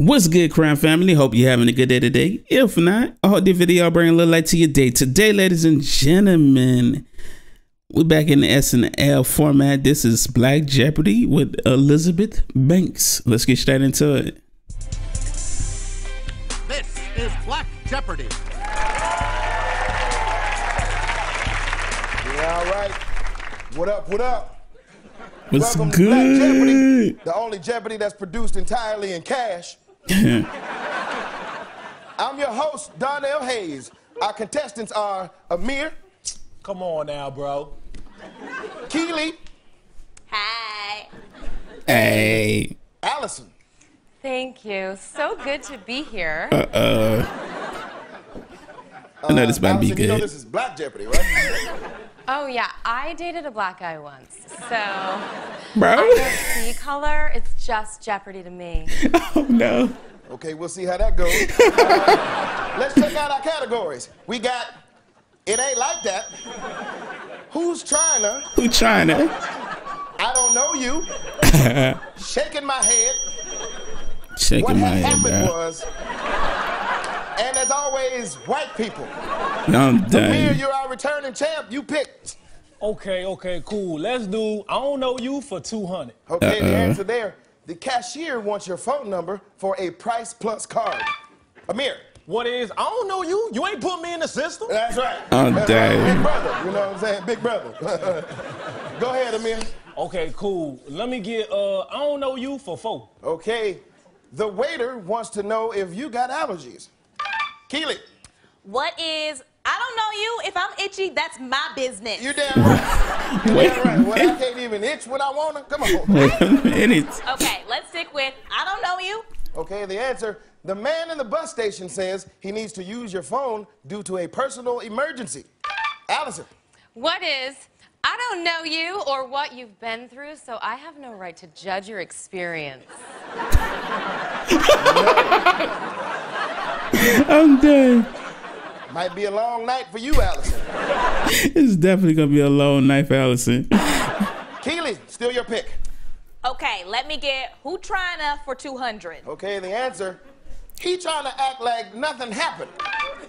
What's good, Crown family? Hope you're having a good day today. If not, I hope the video bring a little light to your day. Today, ladies and gentlemen, we're back in the SNL format. This is Black Jeopardy with Elizabeth Banks. Let's get straight into it. This is Black Jeopardy. Yeah, all right. What up, what up? What's Welcome to Black Jeopardy, good? the only Jeopardy that's produced entirely in cash. I'm your host, Darnell Hayes. Our contestants are Amir, Come on now, bro. Keely, Hi. hey. Allison. Thank you. So good to be here. Uh uh. I know this about to be Allison, you know good. this is Black Jeopardy, right? oh, yeah. I dated a black guy once. So I Bro. don't see color. It's just Jeopardy to me. Oh, no. okay, we'll see how that goes. Uh, let's check out our categories. We got It Ain't Like That. Who's trying to? Who trying to? I don't know you. Shaking my head. Shaking What my had head, happened bro. was, and as always, white people. I'm Amir, done. you're our returning champ. You picked. Okay, okay, cool. Let's do I don't know you for 200. Okay, the Uh-uh. answer there. The cashier wants your phone number for a Price Plus card. Amir. What is I don't know you. You ain't put me in the system. That's right. Oh, That's damn. right. Big brother. You know what I'm saying? Big brother. Go ahead, Amir. Okay, cool. Let me get uh I don't know you for four. Okay. The waiter wants to know if you got allergies. Keely. What is, I don't know you. If I'm itchy, that's my business. You damn right. You Wait damn right. Well, I can't even itch when I wanna. Come on. Wait a minute. Okay, let's stick with, I don't know you. Okay, the answer. The man in the bus station says he needs to use your phone due to a personal emergency. Allison. What is, I don't know you or what you've been through, so I have no right to judge your experience. I'm done. Might be a long night for you, Allison. It's definitely gonna be a long night for Allison. Keely, still your pick. Okay, let me get, who trying to for 200? Okay, the answer. He trying to act like nothing happened.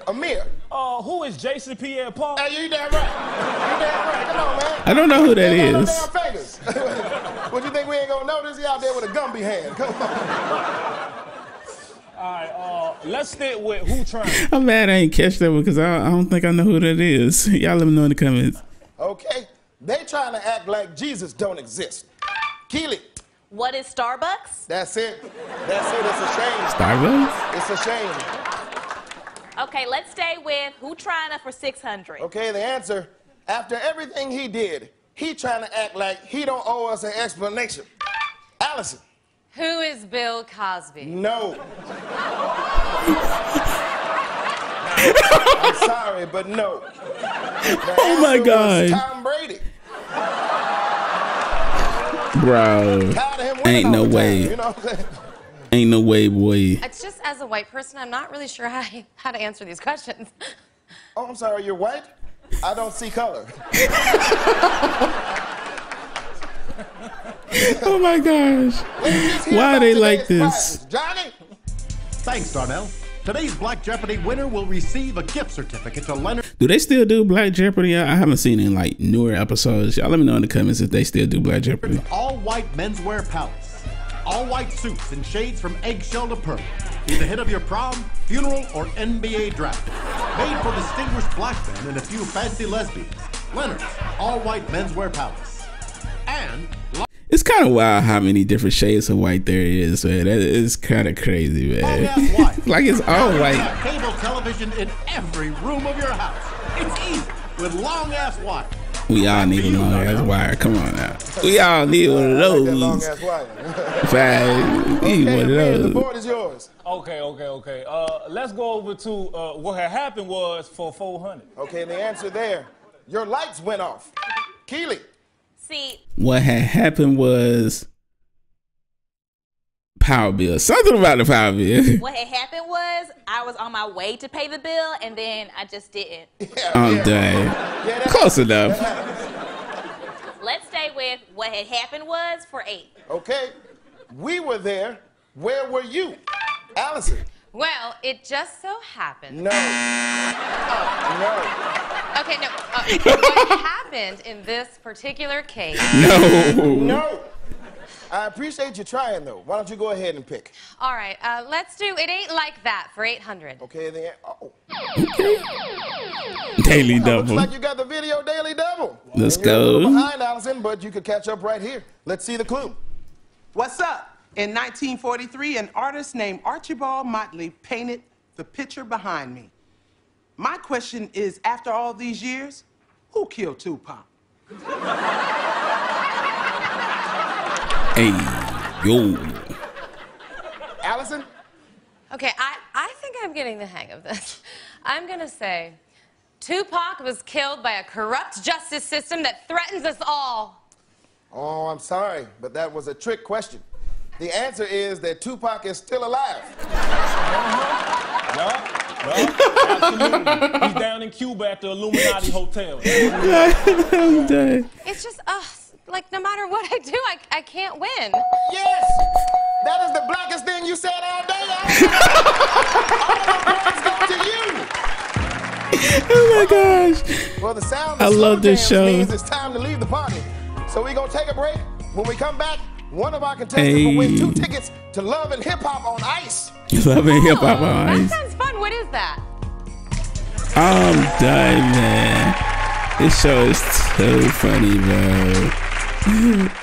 Amir. Uh who is Jason Pierre Paul? Hey, you damn right. You damn right. Come on, man. I don't know who that Ain't got is. damn fingers. what you think we ain't gonna notice? He out there with a Gumby hand. Come on. Alright, uh let's stick with who trying. I'm mad I ain't catch that one because I, I don't think I know who that is. Y'all let me know in the comments. Okay. They trying to act like Jesus don't exist. Keely. What is Starbucks? That's it. That's it. It's a shame. Starbucks? It's a shame. Okay, let's stay with, who trying to for 600? Okay, the answer. After everything he did, he trying to act like he don't owe us an explanation. Allison. Who is Bill Cosby? No. I'm sorry, but no. The Oh my God. Tom Brady. Bro. Tired of him winning Ain't no the time, way. You know what I'm saying? Ain't no way, boy. It's just as a white person, I'm not really sure how, how to answer these questions. Oh, I'm sorry, you're white? I don't see color. Oh my gosh. Why about they like this? prizes. Johnny? Thanks, Darnell. Today's Black Jeopardy winner will receive a gift certificate to Leonard Do they still do Black Jeopardy? I haven't seen it in like newer episodes. Y'all let me know in the comments if they still do Black Jeopardy. All White Menswear Palace. All white suits and shades from eggshell to purple. Be the hit of your prom, funeral, or NBA draft. Made for distinguished black men and a few fancy lesbians. Leonard's All White Menswear Palace. And It's kind of wild how many different shades of white there is, man. That is kind of crazy, long man. ass white. like it's all white. Cable television in every room of your house. It's easy with long ass white. We all need a long ass wire. Come on now. We all need one of I long those. ass wire. Fact, we need okay, one of Amir, the those. board is yours. Okay, okay, okay. Uh let's go over to uh what had happened was for 400. Okay, and the answer there. Your lights went off. Keely. See, What had happened was power bill. Something about the power bill. what had happened was, I was on my way to pay the bill, and then I just didn't. Yeah, I'm yeah. done. Yeah, Close enough. Let's stay with, what had happened was for eight. Okay. We were there. Where were you? Allison. Well, it just so happened. No. Uh, no. Okay, no. Uh, what happened in this particular case? No. No. I appreciate you trying, though. Why don't you go ahead and pick? All right, uh, let's do It Ain't Like That for 800. Okay, then. Oh. Daily Looks double. like you got the video daily double. Let's And you're a little go. behind, Allison, but you could catch up right here. Let's see the clue. What's up? In 1943, an artist named Archibald Motley painted the picture behind me. My question is after all these years, who killed Tupac? Hey, yo. Allison? Okay, I, I think I'm getting the hang of this. I'm gonna say Tupac was killed by a corrupt justice system that threatens us all. Oh, I'm sorry, but that was a trick question. The answer is that Tupac is still alive. Uh-huh. Absolutely. He's down in Cuba at the Illuminati Hotel. I'm done. It's just, uh, like, no matter what I do, I, I can't win. Yes! That is the blackest thing you said all day. Allison. all the points go to you. Oh my gosh. Well, the sound I love this show. means it's time to leave the party. So we're gonna take a break. When we come back, one of our contestants will win two tickets to Love and Hip Hop on Ice. Loving hip hop on Ice. That sounds fun. What is that? I'm done, man. This show is too funny, bro.